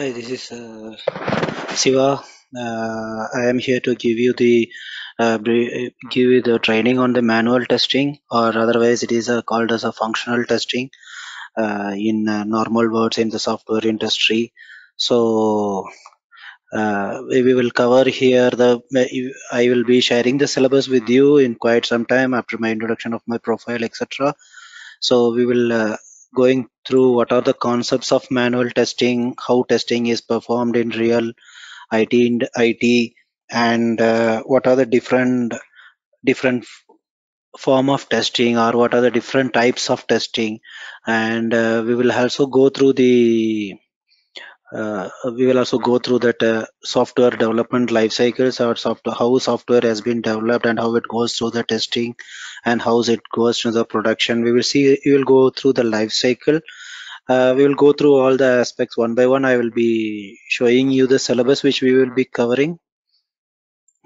Hi, this is uh, Siva. Uh, I am here to give you the uh, give you the training on the manual testing, or otherwise it is uh, called as a functional testing uh, in uh, normal words in the software industry. So uh, we will cover here the I will be sharing the syllabus with you in quite some time after my introduction of my profile, etc. So we will uh, going through what are the concepts of manual testing, how testing is performed in real IT and IT, and uh, what are the different different form of testing or what are the different types of testing. And uh, we will also go through the uh, we will also go through that uh, software development life cycles or software how software has been developed and how it goes through the testing and how it goes to the production. We will see we will go through the life cycle. Uh, we will go through all the aspects one by one. I will be showing you the syllabus which we will be covering.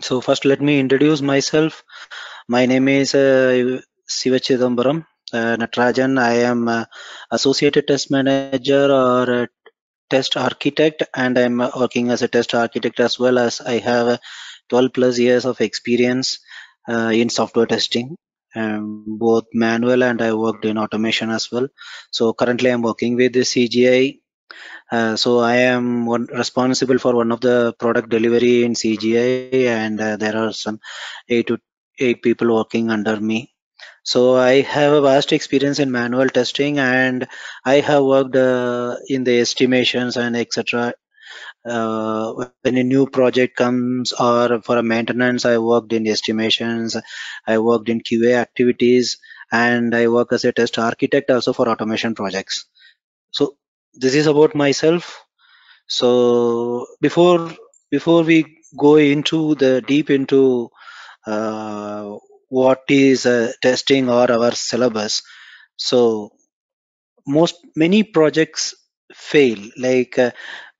So first let me introduce myself. My name is uh, Siva Chidambaram. Uh, Natarajan. I am uh, associated test manager or a test architect and I'm working as a test architect as well as I have uh, 12 plus years of experience uh, in software testing um, both manual and I worked in automation as well. So currently I'm working with the CGI. Uh, so I am one responsible for one of the product delivery in CGI and uh, there are some eight to eight people working under me. So I have a vast experience in manual testing and I have worked uh, in the estimations and etc. Uh, when a new project comes or for a maintenance, I worked in estimations, I worked in QA activities, and I work as a test architect also for automation projects. So this is about myself. So before before we go into the deep into uh, what is uh, testing or our syllabus, so most many projects fail. Like uh,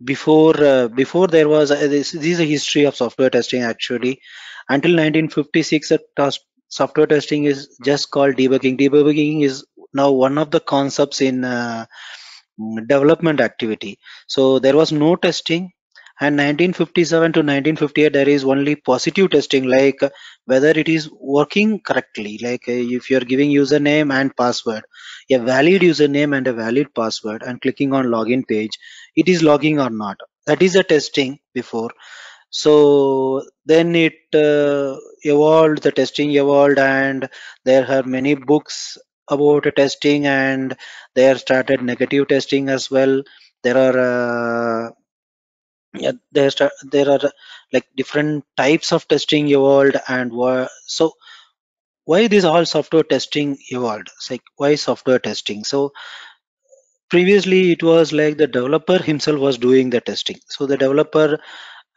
before uh, before there was uh, this, this is a history of software testing actually. Until 1956 uh, tas- software testing is just called debugging. Debugging is now one of the concepts in uh, development activity. So there was no testing and 1957 to 1958 there is only positive testing like uh, whether it is working correctly. Like uh, if you're giving username and password a valid username and a valid password and clicking on login page it is logging or not. That is a testing before. So then it uh, evolved the testing evolved and there are many books about testing and there started negative testing as well. There are uh, yeah there there are like different types of testing evolved and so why this all software testing evolved? It's like why software testing? So previously it was like the developer himself was doing the testing. So the developer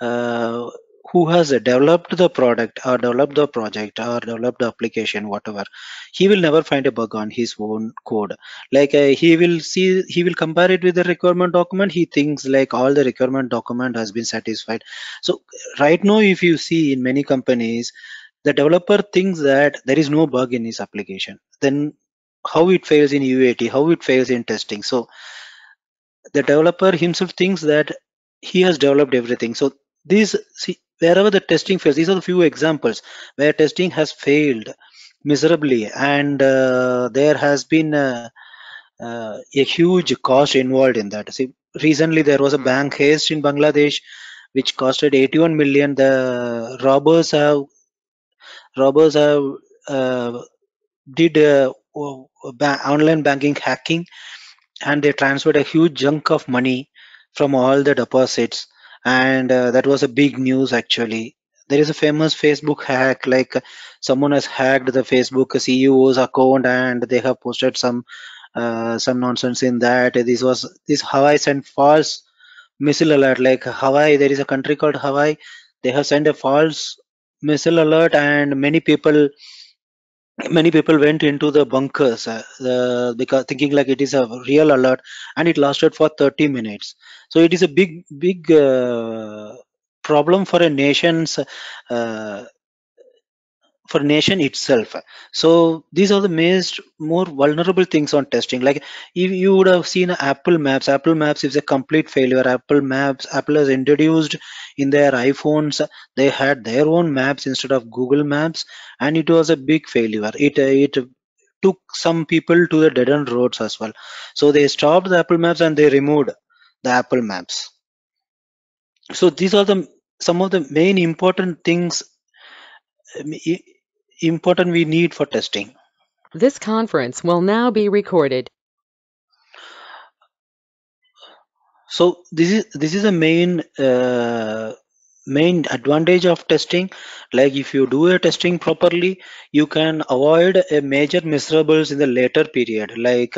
uh, who has developed the product or developed the project or developed the application whatever he will never find a bug on his own code. Like uh, he will see he will compare it with the requirement document. He thinks like all the requirement document has been satisfied. So right now if you see in many companies the developer thinks that there is no bug in his application. Then how it fails in uat how it fails in testing. So the developer himself thinks that he has developed everything. So these see wherever the testing fails. These are the few examples where testing has failed miserably and uh, there has been a, uh, a huge cost involved in that. See recently there was a bank heist in bangladesh which costed 81 million. The robbers have robbers have uh, did uh, ba- online banking hacking and they transferred a huge chunk of money from all the deposits and uh, that was a big news actually. There is a famous facebook hack like someone has hacked the facebook ceo's account and they have posted some uh, some nonsense in that. This was this hawaii sent false missile alert. Like hawaii there is a country called hawaii. They have sent a false missile alert and many people many people went into the bunkers uh, the, because thinking like it is a real alert and it lasted for 30 minutes. So it is a big big uh, problem for a nation's uh, for nation itself. So these are the most more vulnerable things on testing. Like if you would have seen apple maps apple maps is a complete failure. Apple maps apple has introduced in their iphones they had their own maps instead of google maps and it was a big failure. It it took some people to the dead end roads as well. So they stopped the apple maps and they removed the apple maps. So these are the some of the main important things important we need for testing. This conference will now be recorded. so this is this is a main uh, main advantage of testing. Like if you do a testing properly you can avoid a major miserables in the later period. Like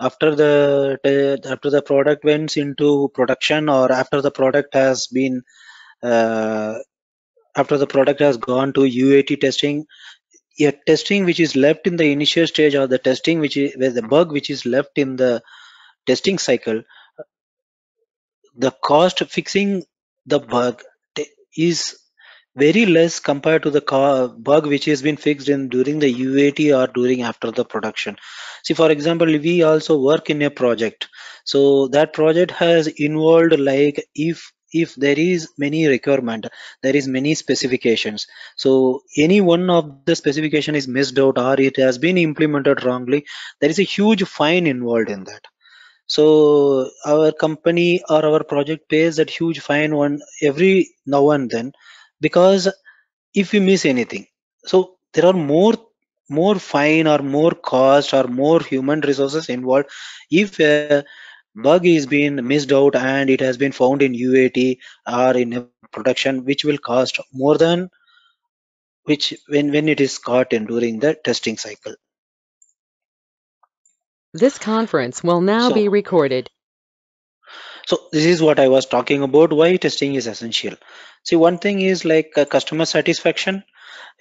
after the after the product went into production or after the product has been uh, after the product has gone to UAT testing a testing which is left in the initial stage or the testing which is where the bug which is left in the testing cycle the cost of fixing the bug is very less compared to the bug which has been fixed in during the UAT or during after the production. See, for example, we also work in a project, so that project has involved like if if there is many requirement, there is many specifications. So any one of the specification is missed out or it has been implemented wrongly, there is a huge fine involved in that so our company or our project pays that huge fine one every now and then because if we miss anything so there are more more fine or more cost or more human resources involved if a bug is being missed out and it has been found in uat or in a production which will cost more than which when when it is caught in during the testing cycle This conference will now so be recorded. So this is what I was talking about. Why testing is essential. See, one thing is like uh, customer satisfaction.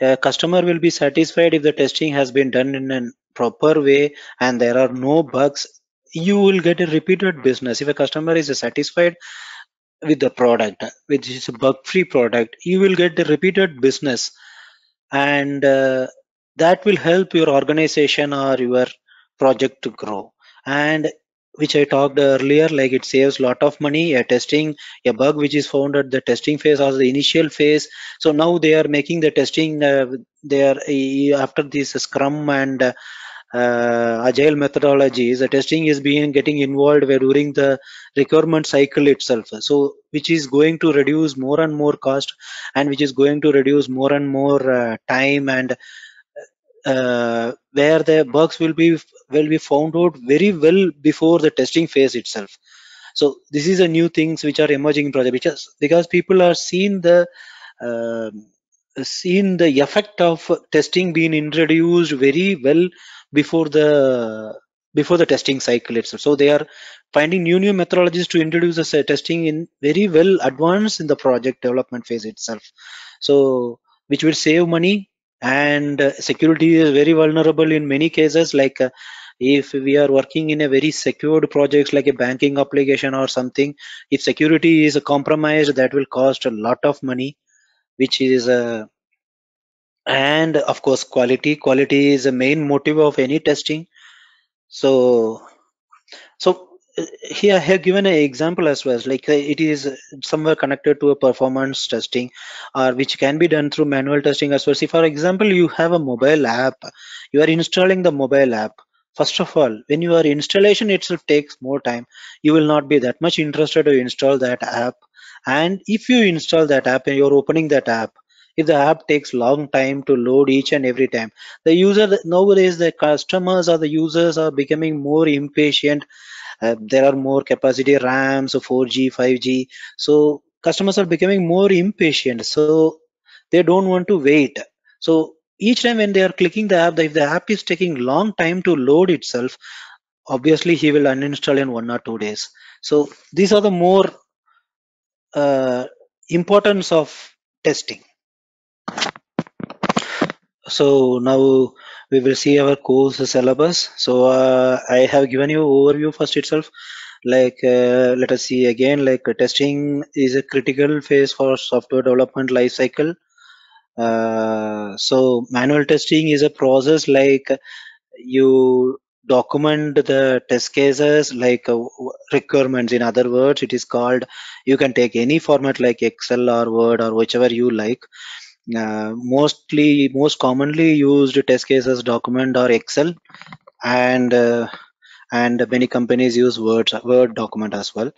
A customer will be satisfied if the testing has been done in a proper way and there are no bugs. You will get a repeated business. If a customer is satisfied with the product, which is a bug-free product, you will get the repeated business, and uh, that will help your organization or your project to grow. And which I talked earlier, like it saves lot of money. A testing a bug which is found at the testing phase or the initial phase. So now they are making the testing. Uh, they are uh, after this Scrum and uh, uh, agile methodologies. The testing is being getting involved during the requirement cycle itself. So which is going to reduce more and more cost, and which is going to reduce more and more uh, time and uh, where the bugs will be will be found out very well before the testing phase itself so this is a new things which are emerging in project because because people are seeing the um seen the effect of testing being introduced very well before the before the testing cycle itself. So they are finding new new methodologies to introduce the testing in very well advanced in the project development phase itself. So which will save money and uh, security is very vulnerable in many cases like uh, if we are working in a very secured projects like a banking application or something if security is compromised that will cost a lot of money which is uh, and of course quality. Quality is the main motive of any testing. So so uh, here I have given an example as well. Like uh, it is somewhere connected to a performance testing or which can be done through manual testing as well. See for example you have a mobile app. You are installing the mobile app. First of all when your installation itself takes more time. You will not be that much interested to install that app and if you install that app and you're opening that app if the app takes long time to load each and every time the user nowadays the customers or the users are becoming more impatient. Uh, there are more capacity rams 4g 5g so customers are becoming more impatient. So they don't want to wait. So each time when they are clicking the app if the app is taking long time to load itself obviously he will uninstall in one or two days. So these are the more uh, importance of testing. So now we will see our course syllabus. So uh, i have given you overview first itself. Like uh, let us see again like testing is a critical phase for software development life cycle. Uh, so manual testing is a process like you document the test cases like uh, requirements. In other words it is called you can take any format like excel or word or whichever you like. Uh, mostly most commonly used test cases document or excel. And uh, and many companies use words word document as well.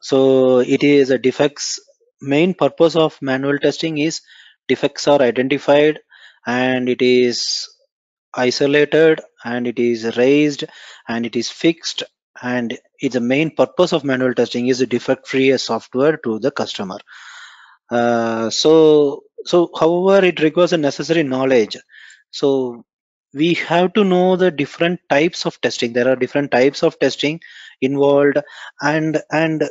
So it is a defects. Main purpose of manual testing is defects are identified and it is isolated and it is raised and it is fixed and it's the main purpose of manual testing is a defect free software to the customer. Uh, so so however it requires a necessary knowledge. So we have to know the different types of testing. There are different types of testing involved and and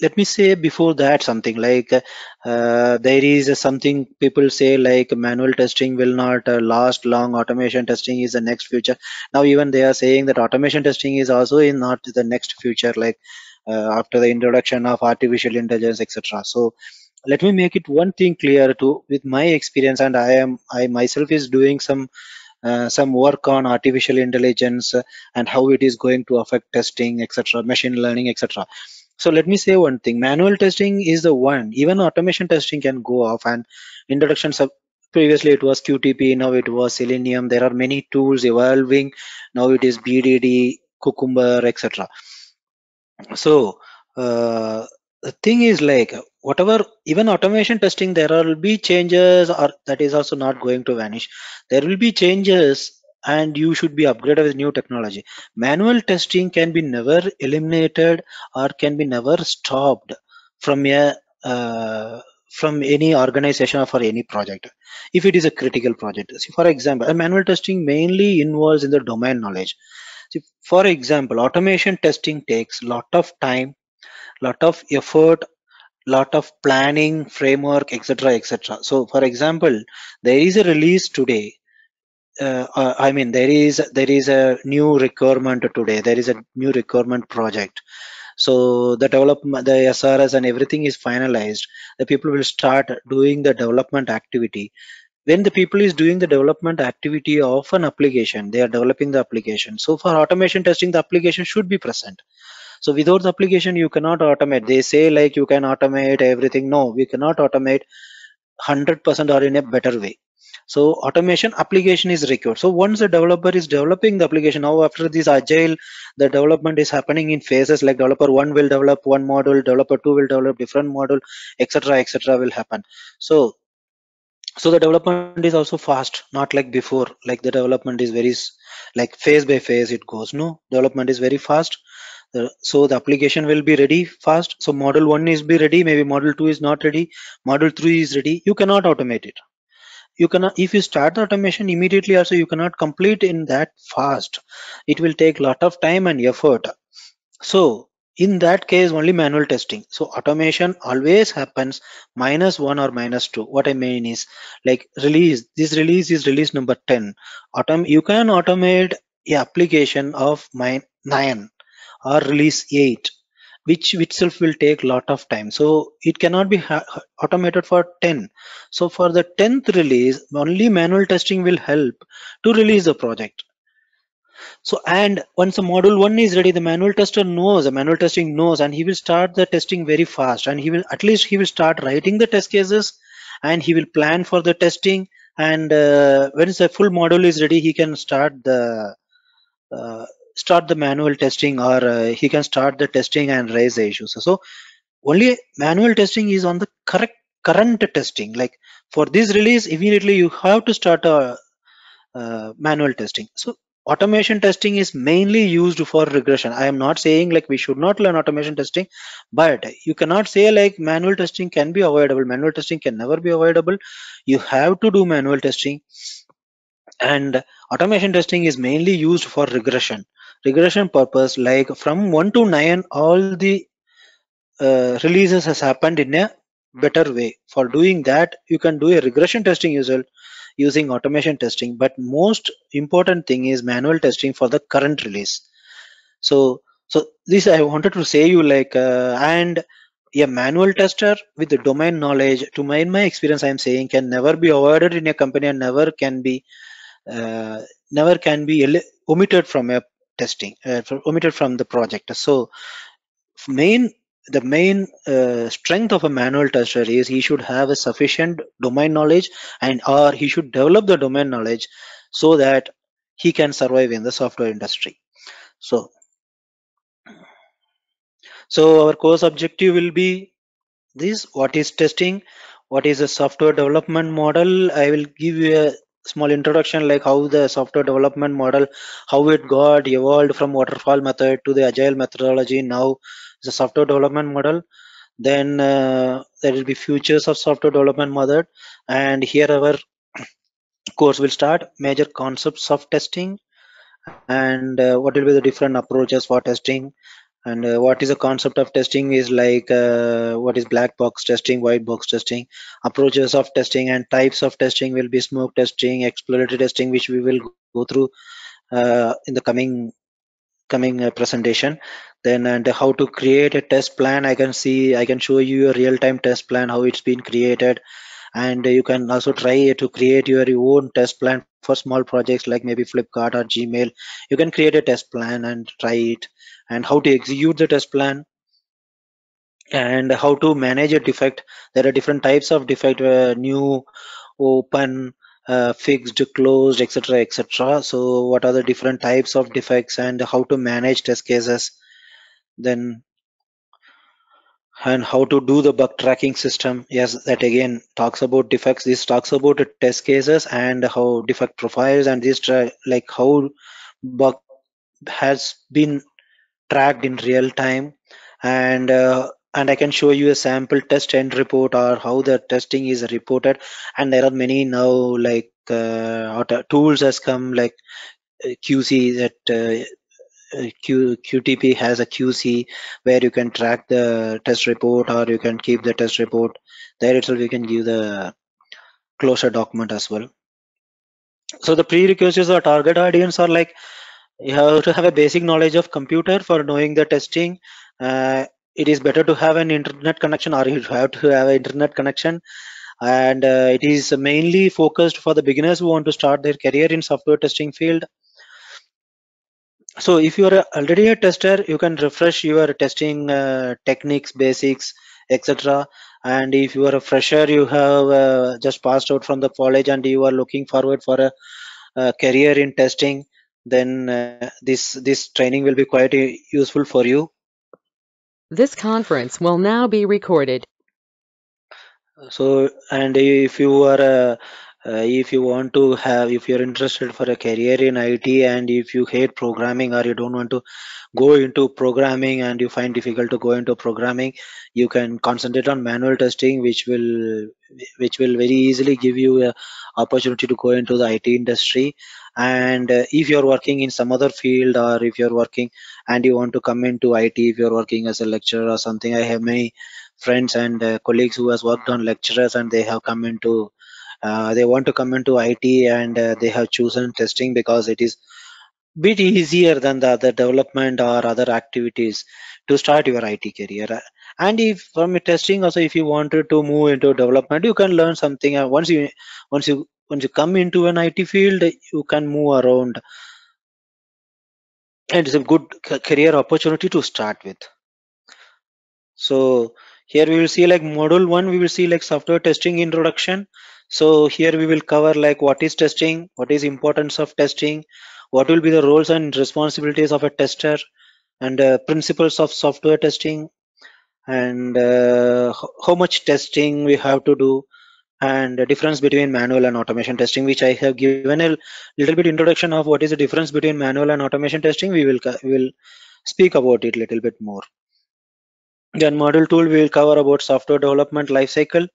let me say before that something like uh, there is something people say like manual testing will not uh, last long. Automation testing is the next future. Now even they are saying that automation testing is also in not the next future like uh, after the introduction of artificial intelligence etc so let me make it one thing clear too with my experience and i am i myself is doing some uh, some work on artificial intelligence and how it is going to affect testing etc machine learning etc so let me say one thing. Manual testing is the one. Even automation testing can go off and introductions of previously it was qtp now it was selenium. There are many tools evolving. Now it is bdd cucumber etc so uh, the thing is like whatever even automation testing there will be changes or that is also not going to vanish. There will be changes and you should be upgraded with new technology. Manual testing can be never eliminated or can be never stopped from a uh, from any organization or for any project if it is a critical project. See, for example manual testing mainly involves in the domain knowledge. See, for example automation testing takes lot of time lot of effort lot of planning framework etc etc so for example there is a release today uh, uh, i mean there is there is a new requirement today. There is a new requirement project. So the development the srs and everything is finalized. The people will start doing the development activity. When the people is doing the development activity of an application they are developing the application. So for automation testing the application should be present. So without the application you cannot automate. They say like you can automate everything. No we cannot automate 100% or in a better way so automation application is required. So once the developer is developing the application now after this agile the development is happening in phases like developer one will develop one module developer two will develop different module etc etc will happen. So so the development is also fast not like before like the development is very like phase by phase it goes. No development is very fast. So the application will be ready fast. So model 1 is be ready maybe model 2 is not ready model 3 is ready. You cannot automate it you cannot if you start the automation immediately also you cannot complete in that fast. It will take lot of time and effort. So in that case only manual testing. So automation always happens minus one or minus two. What i mean is like release this release is release number 10 autom you can automate a application of mine 9 or release 8 which itself will take lot of time so it cannot be automated for 10 so for the 10th release only manual testing will help to release the project so and once the module one is ready, the manual tester knows, the manual testing knows, and he will start the testing very fast. And he will at least he will start writing the test cases, and he will plan for the testing. And uh, when the full module is ready, he can start the uh, start the manual testing, or uh, he can start the testing and raise the issues. So only manual testing is on the correct current testing. Like for this release, immediately you have to start a uh, manual testing. So automation testing is mainly used for regression. I am not saying like we should not learn automation testing, but you cannot say like manual testing can be avoidable. Manual testing can never be avoidable. You have to do manual testing and automation testing is mainly used for regression. Regression purpose like from 1 to 9 all the uh, releases has happened in a better way. For doing that you can do a regression testing usual using automation testing. But most important thing is manual testing for the current release. So so this i wanted to say you like uh, and a manual tester with the domain knowledge to my in my experience i'm saying can never be avoided in a company and never can be uh, never can be omitted from a testing uh, from- omitted from the project. So main the main uh, strength of a manual tester is he should have a sufficient domain knowledge and or he should develop the domain knowledge so that he can survive in the software industry. So so our course objective will be this. What is testing? What is a software development model? I will give you a small introduction like how the software development model how it got evolved from waterfall method to the agile methodology now the software development model. Then uh, there will be futures of software development method and here our course will start. Major concepts of testing and uh, what will be the different approaches for testing and uh, what is the concept of testing is like uh, what is black box testing white box testing approaches of testing and types of testing will be smoke testing exploratory testing which we will go through uh, in the coming coming uh, presentation. Then and how to create a test plan i can see i can show you a real-time test plan how it's been created. And you can also try to create your own test plan for small projects like maybe flipkart or gmail. You can create a test plan and try it and how to execute the test plan and how to manage a defect. There are different types of defect uh, new open uh, fixed closed etc etc so what are the different types of defects and how to manage test cases? Then and how to do the bug tracking system. Yes that again talks about defects. This talks about test cases and how defect profiles and this like how bug has been tracked in real time and uh, and i can show you a sample test end report or how the testing is reported. And there are many now like uh, tools has come like uh, qc that uh, uh, Q, qtp has a qc where you can track the test report or you can keep the test report. There itself you can give the closure document as well. So the prerequisites or target audience are like you have to have a basic knowledge of computer for knowing the testing. Uh, it is better to have an internet connection or you have to have an internet connection. And uh, it is mainly focused for the beginners who want to start their career in software testing field. So if you are already a tester you can refresh your testing uh, techniques basics etc and if you are a fresher you have uh, just passed out from the college and you are looking forward for a, a career in testing then uh, this this training will be quite uh, useful for you This conference will now be recorded. so and if you are uh, if you want to have if you're interested for a career in it and if you hate programming or you don't want to go into programming and you find difficult to go into programming you can concentrate on manual testing which will which will very easily give you a opportunity to go into the it industry. And uh, if you're working in some other field or if you're working and you want to come into it if you're working as a lecturer or something i have many friends and uh, colleagues who has worked on lecturers and they have come into uh, they want to come into IT and uh, they have chosen testing because it is bit easier than the other development or other activities to start your IT career. And if from testing also, if you wanted to move into development, you can learn something. Uh, once you once you once you come into an IT field, you can move around, and it's a good career opportunity to start with. So here we will see like module one, we will see like software testing introduction. So here we will cover like what is testing, what is importance of testing, what will be the roles and responsibilities of a tester, and uh, principles of software testing, and uh, how much testing we have to do, and the difference between manual and automation testing, which I have given a little bit introduction of what is the difference between manual and automation testing. We will we will speak about it a little bit more. Then module tool we will cover about software development lifecycle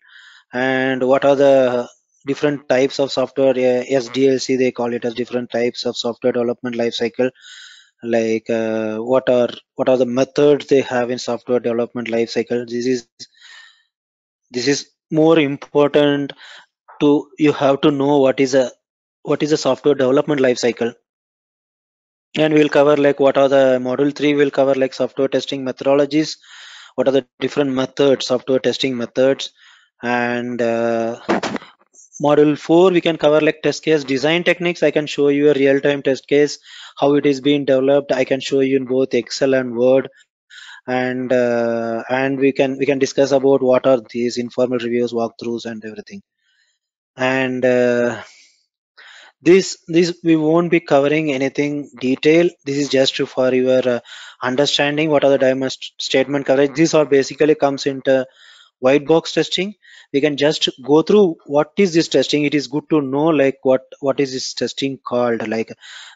and what are the different types of software? Uh, SDLC they call it as different types of software development lifecycle. Like uh, what are what are the methods they have in software development lifecycle? This is this is more important to you have to know what is a what is a software development lifecycle. And we'll cover like what are the module 3 We'll cover like software testing methodologies. What are the different methods software testing methods and uh, module 4 we can cover like test case design techniques. I can show you a real-time test case how it is being developed. I can show you in both excel and word. And uh, and we can we can discuss about what are these informal reviews walkthroughs and everything. And uh, this this we won't be covering anything detail this is just for your uh, understanding what are the diamond statement coverage. These are basically comes into white box testing. We can just go through what is this testing. It is good to know like what what is this testing called like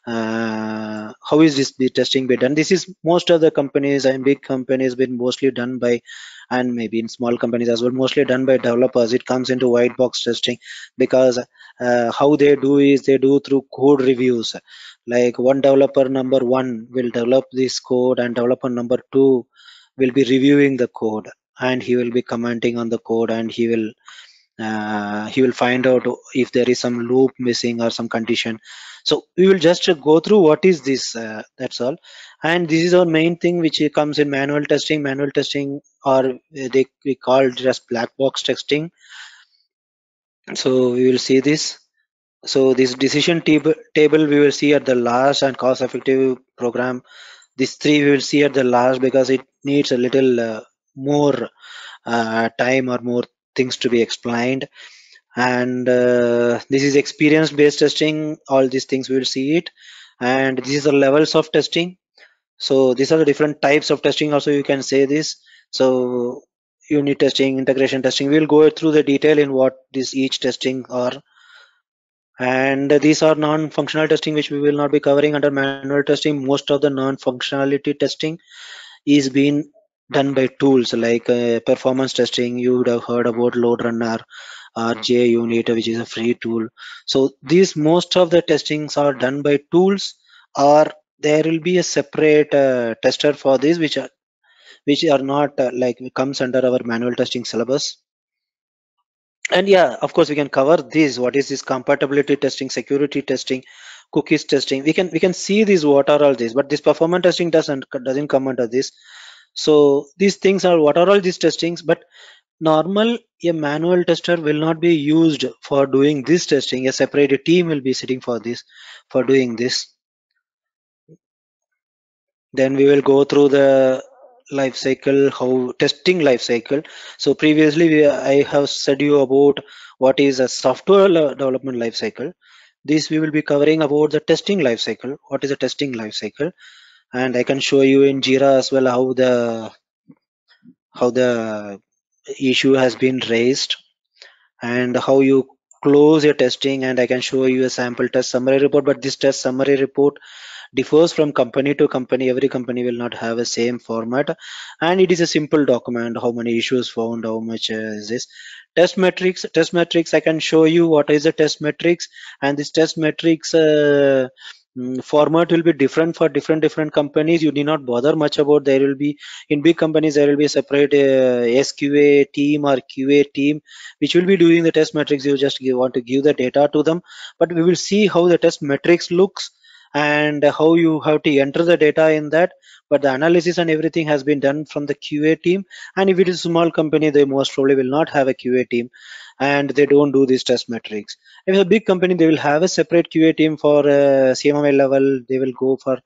uh, how is this be testing be done? This is most of the companies and big companies been mostly done by and maybe in small companies as well mostly done by developers. It comes into white box testing because uh, how they do is they do through code reviews. Like one developer number one will develop this code and developer number two will be reviewing the code and he will be commenting on the code and he will uh, he will find out if there is some loop missing or some condition. So we will just go through what is this uh, that's all. And this is our main thing which comes in manual testing. Manual testing or they we call as black box testing. So we will see this. So this decision table table we will see at the last and cost effective program. These three we will see at the last because it needs a little uh, more uh, time or more things to be explained. And uh, this is experience based testing. All these things we will see it. And this is the levels of testing. So these are the different types of testing also you can say this. So unit testing integration testing we'll go through the detail in what this each testing are. And these are non-functional testing which we will not be covering. Under manual testing most of the non-functionality testing is being done by tools like uh, performance testing you would have heard about load runner or JUnit which is a free tool. So these most of the testings are done by tools or there will be a separate uh, tester for this which are which are not uh, like comes under our manual testing syllabus. And yeah of course we can cover this what is this compatibility testing security testing cookies testing? We can we can see these what are all these but this performance testing doesn't doesn't come under this so these things are what are all these testings? But normal a manual tester will not be used for doing this testing. A separate team will be sitting for this for doing this. Then we will go through the life cycle how testing life cycle. So previously we, i have said you about what is a software development life cycle. This we will be covering about the testing life cycle. What is a testing life cycle and i can show you in jira as well how the how the issue has been raised and how you close your testing. And i can show you a sample test summary report but this test summary report differs from company to company. Every company will not have a same format. And it is a simple document how many issues found how much is this. Test metrics test metrics i can show you what is the test metrics and this test metrics uh, format will be different for different different companies. You need not bother much about there will be in big companies there will be a separate uh, sqa team or qa team which will be doing the test metrics you just give, want to give the data to them. But we will see how the test metrics looks and how you have to enter the data in that. But the analysis and everything has been done from the qa team. And if it is a small company they most probably will not have a qa team and they don't do these test metrics. If it's a big company they will have a separate qa team for uh, cmmi level. They will go for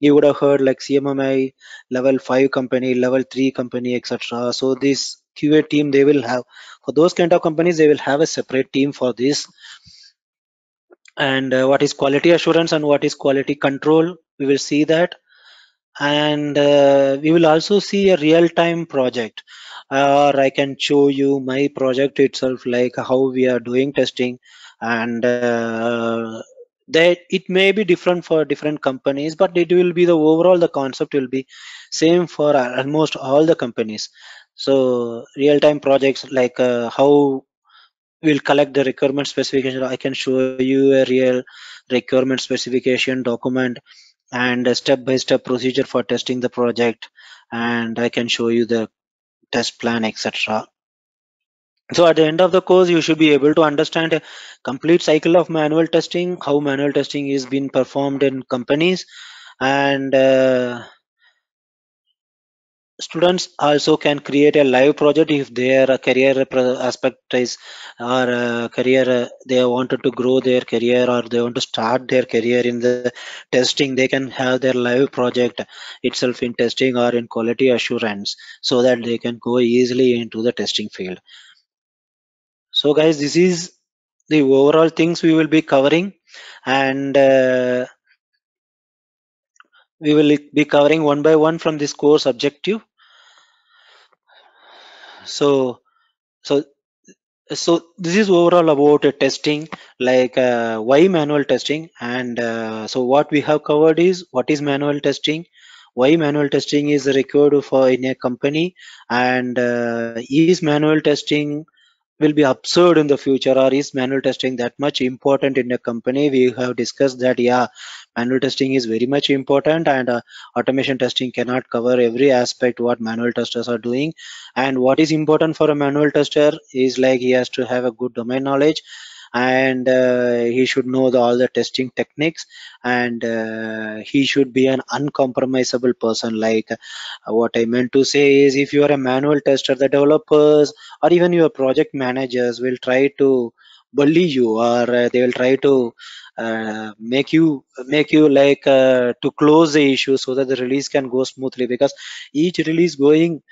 you would have heard like cmmi level 5 company level 3 company etc so this qa team they will have for those kind of companies they will have a separate team for this. And uh, what is quality assurance and what is quality control we will see that. And uh, we will also see a real-time project or i can show you my project itself like how we are doing testing. And uh, that it may be different for different companies but it will be the overall the concept will be same for almost all the companies. So real-time projects like uh, how we'll collect the requirement specification. I can show you a real requirement specification document and a step-by-step procedure for testing the project. And i can show you the test plan etc so at the end of the course you should be able to understand a complete cycle of manual testing how manual testing is being performed in companies and uh, students also can create a live project if their career aspect is or uh, career uh, they wanted to grow their career or they want to start their career in the testing they can have their live project itself in testing or in quality assurance so that they can go easily into the testing field. So guys this is the overall things we will be covering and uh, we will be covering one by one from this course objective so so so this is overall about testing like uh, why manual testing and uh, so what we have covered is what is manual testing why manual testing is required for in a company and uh, is manual testing will be absurd in the future or is manual testing that much important in a company? We have discussed that yeah manual testing is very much important and uh, automation testing cannot cover every aspect what manual testers are doing. And what is important for a manual tester is like he has to have a good domain knowledge and uh, he should know the, all the testing techniques and uh, he should be an uncompromisable person. Like uh, what i meant to say is if you are a manual tester the developers or even your project managers will try to bully you or uh, they will try to uh, make you make you like uh, to close the issue so that the release can go smoothly because each release going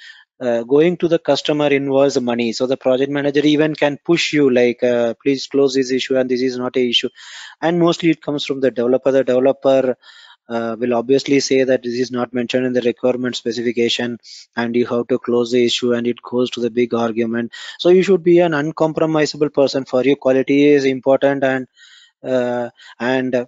uh, going to the customer involves money. So the project manager even can push you like uh, please close this issue and this is not a issue. And mostly it comes from the developer. The developer uh, will obviously say that this is not mentioned in the requirement specification and you have to close the issue and it goes to the big argument. So you should be an uncompromisable person for you quality is important and uh, and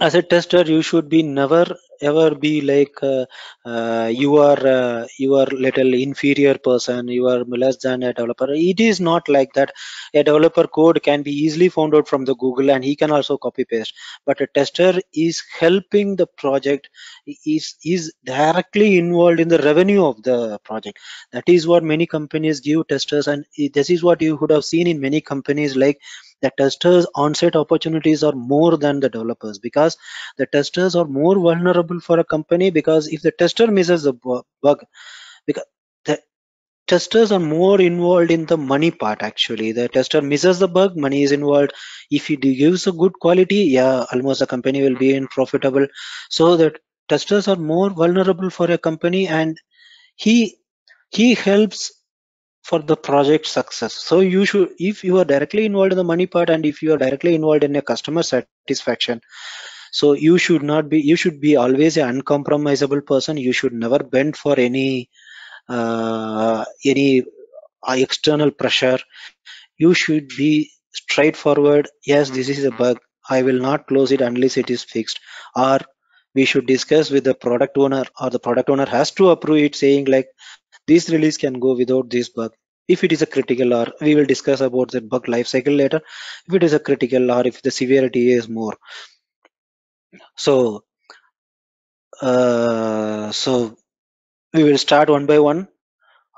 as a tester you should be never ever be like uh, uh, you are uh, you are little inferior person you are less than a developer. It is not like that. A developer code can be easily found out from the google and he can also copy paste. But a tester is helping the project is is directly involved in the revenue of the project. That is what many companies give testers and this is what you would have seen in many companies like the testers on-site opportunities are more than the developers because the testers are more vulnerable for a company because if the tester misses the bug because the testers are more involved in the money part actually. The tester misses the bug money is involved. If he gives a good quality yeah almost the company will be in profitable. So the testers are more vulnerable for a company and he he helps for the project success. So you should if you are directly involved in the money part and if you are directly involved in a customer satisfaction so you should not be you should be always an uncompromisable person. You should never bend for any uh, any uh, external pressure. You should be straightforward. Yes this is a bug. I will not close it unless it is fixed. Or we should discuss with the product owner or the product owner has to approve it saying like this release can go without this bug if it is a critical or we will discuss about the bug life cycle later. If it is a critical or if the severity is more. So uh, so we will start one by one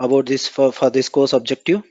about this for, for this course objective